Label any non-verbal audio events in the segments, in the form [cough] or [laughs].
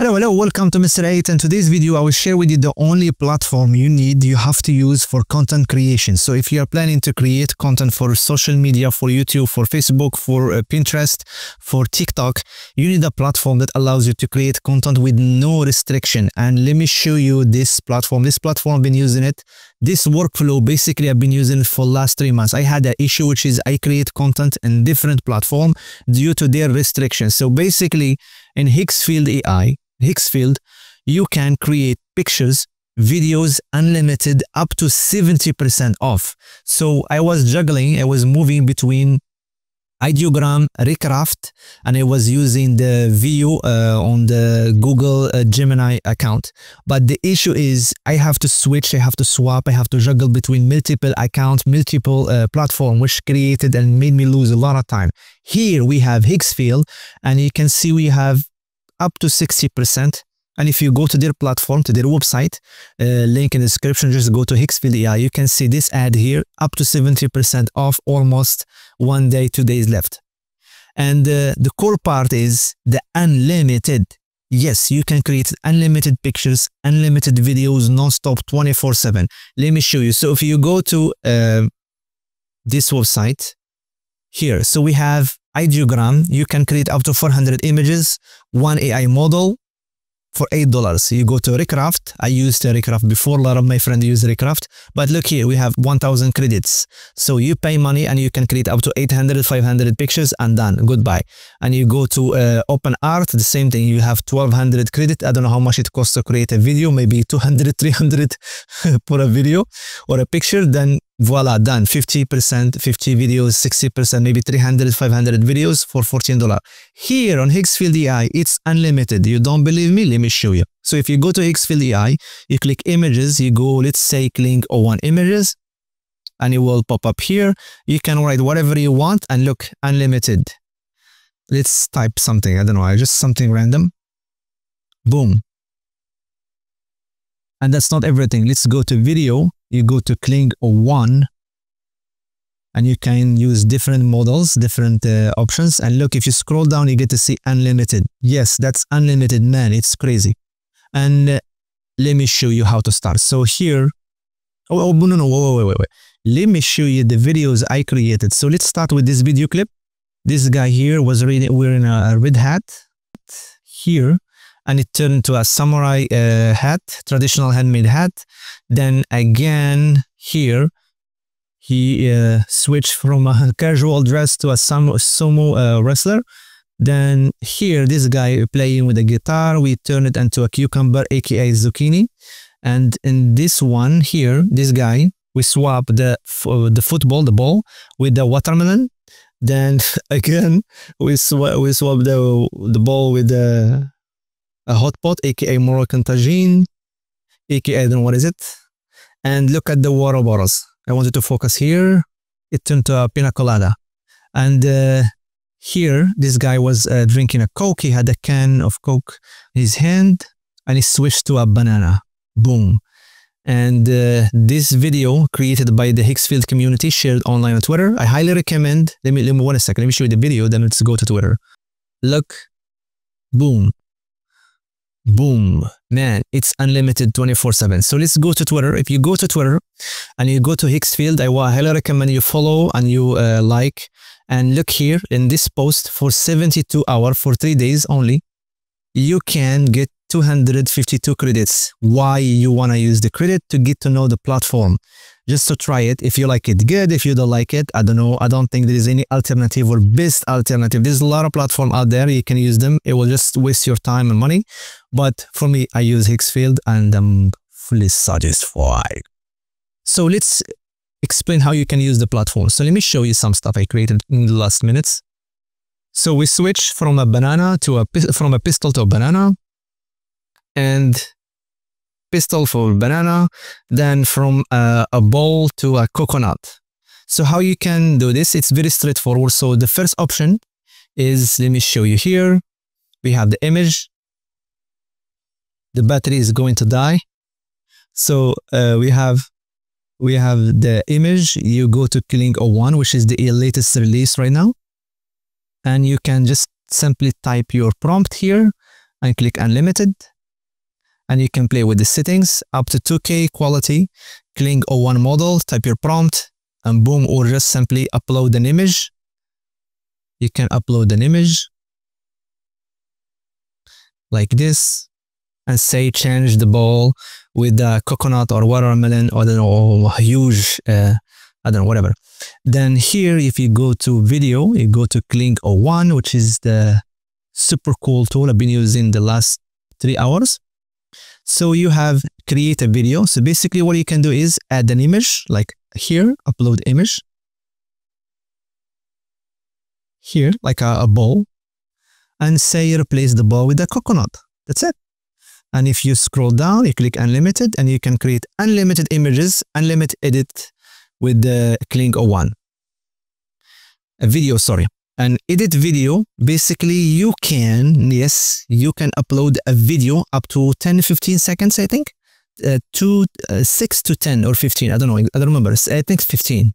Hello, hello, welcome to Mr. AIT and today's video I will share with you the only platform you need, you have to use for content creation. So if you are planning to create content for social media, for YouTube, for Facebook, for uh, Pinterest, for TikTok, you need a platform that allows you to create content with no restriction. And let me show you this platform. This platform, I've been using it. This workflow, basically I've been using for last three months. I had an issue which is I create content in different platform due to their restrictions. So basically in Higgsfield AI, Higgsfield, you can create pictures, videos unlimited up to 70% off. So I was juggling, I was moving between ideogram, Recraft, and I was using the Veo uh, on the Google uh, Gemini account. But the issue is I have to switch, I have to swap, I have to juggle between multiple accounts, multiple uh, platform, which created and made me lose a lot of time. Here we have Higgsfield, and you can see we have up to 60%. And if you go to their platform, to their website, uh, link in the description, just go to Higgsfield AI. You can see this ad here, up to 70% off, almost one day, two days left. And uh, the core part is the unlimited. Yes, you can create unlimited pictures, unlimited videos, non-stop 24-7. Let me show you. So if you go to uh, this website here, so we have ideogram, you can create up to 400 images, one AI model for $8. You go to Recraft. I used Recraft before. A lot of my friends use Recraft. But look here, we have 1000 credits. So you pay money and you can create up to 800, 500 pictures and done. Goodbye. And you go to uh, Open Art, the same thing. You have 1200 credit. I don't know how much it costs to create a video, maybe 200, 300 [laughs] for a video or a picture. Then voila done. 50% 50 videos 60% maybe 300 500 videos for $14 here on Higgsfield AI it's unlimited. You don't believe me? Let me show you. So if you go to Higgsfield AI you click images you go let's say click O1 images and it will pop up here. You can write whatever you want and look unlimited. Let's type something. I don't know just something random. Boom. And that's not everything. Let's go to video you go to Kling 1 and you can use different models, different uh, options. And look, if you scroll down, you get to see unlimited. Yes, that's unlimited, man. It's crazy. And uh, let me show you how to start. So here, oh, oh no, no, wait, wait, wait, wait. Let me show you the videos I created. So let's start with this video clip. This guy here was reading, wearing a red hat. Here, and it turned to a samurai uh, hat, traditional handmade hat. Then again here, he uh, switched from a [laughs] casual dress to a sumo, sumo uh, wrestler. Then here, this guy playing with a guitar, we turn it into a cucumber, aka zucchini. And in this one here, this guy, we swap the the football, the ball, with the watermelon. Then [laughs] again, we swap we swap the the ball with the a hot pot, aka Moroccan tagine, aka know what is it. And look at the water bottles. I wanted to focus here. It turned to a pina colada. And uh, here, this guy was uh, drinking a Coke. He had a can of Coke in his hand and he switched to a banana. Boom. And uh, this video created by the Higgsfield community shared online on Twitter. I highly recommend. Let me, let me one second. Let me show you the video. Then let's go to Twitter. Look. Boom boom. Man it's unlimited 24 7 so let's go to twitter. If you go to twitter and you go to higgsfield i highly recommend you follow and you uh, like. And look here in this post for 72 hours for three days only you can get 252 credits why you want to use the credit to get to know the platform just to try it. If you like it, good. If you don't like it, I don't know. I don't think there is any alternative or best alternative. There's a lot of platform out there. You can use them. It will just waste your time and money. But for me, I use Higgsfield and I'm fully satisfied. So let's explain how you can use the platform. So let me show you some stuff I created in the last minutes. So we switch from a banana to a from a pistol to a banana. And pistol for banana, then from a, a bowl to a coconut. So how you can do this, it's very straightforward. So the first option is, let me show you here. We have the image. The battery is going to die. So uh, we have we have the image. You go to Kling O1, which is the latest release right now. And you can just simply type your prompt here and click unlimited and you can play with the settings up to 2K quality, Kling O1 model, type your prompt and boom, or just simply upload an image. You can upload an image like this and say change the ball with the coconut or watermelon or know, huge, uh, I don't know, whatever. Then here, if you go to video, you go to Kling O1, which is the super cool tool I've been using the last three hours. So you have create a video. So basically what you can do is add an image like here, upload image. Here, like a, a ball. And say replace the ball with a coconut. That's it. And if you scroll down, you click unlimited and you can create unlimited images, unlimited edit with the Kling O1. A video, sorry. An edit video, basically you can, yes, you can upload a video up to 10, 15 seconds, I think. Uh, to uh, 6 to 10 or 15, I don't know, I don't remember, I think 15.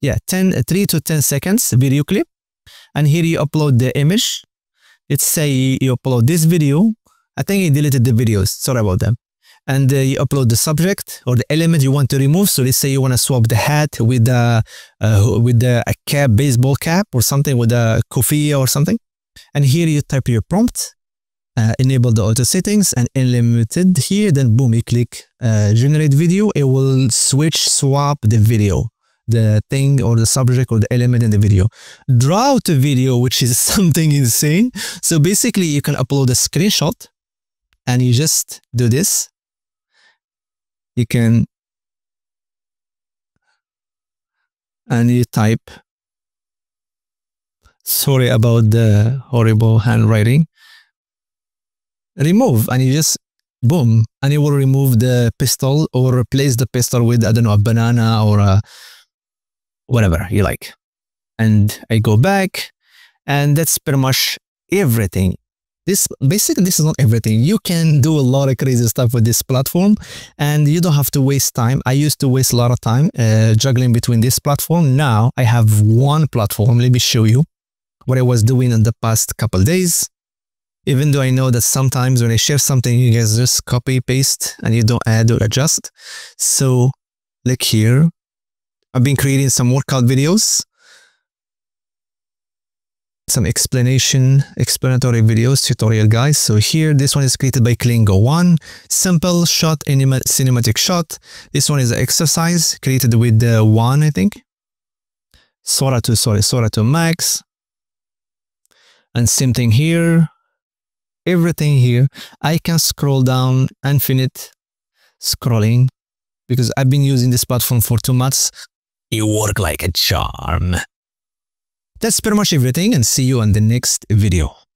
Yeah, 10, uh, 3 to 10 seconds video clip. And here you upload the image. Let's say you upload this video I think he deleted the videos. Sorry about that. And uh, you upload the subject or the element you want to remove. So let's say you want to swap the hat with the uh, with a cap, baseball cap or something with a kofia or something. And here you type your prompt, uh, enable the auto settings and unlimited here. Then boom, you click uh, generate video. It will switch swap the video the thing or the subject or the element in the video. Draw out to video, which is [laughs] something insane. So basically you can upload a screenshot and you just do this. You can and you type sorry about the horrible handwriting. Remove and you just boom and it will remove the pistol or replace the pistol with i don't know a banana or a whatever you like. And i go back and that's pretty much everything this basically this is not everything. You can do a lot of crazy stuff with this platform and you don't have to waste time. I used to waste a lot of time uh, juggling between this platform. Now i have one platform. Let me show you what i was doing in the past couple days. Even though i know that sometimes when i share something you guys just copy paste and you don't add or adjust. So look here. I've been creating some workout videos some explanation, explanatory videos, tutorial guys. So here, this one is created by Kling O1. Simple shot, cinematic shot. This one is an exercise created with the one, I think. Sora 2, sorry, Sora 2 Max. And same thing here. Everything here. I can scroll down infinite scrolling because I've been using this platform for two months. You work like a charm. That's pretty much everything and see you on the next video.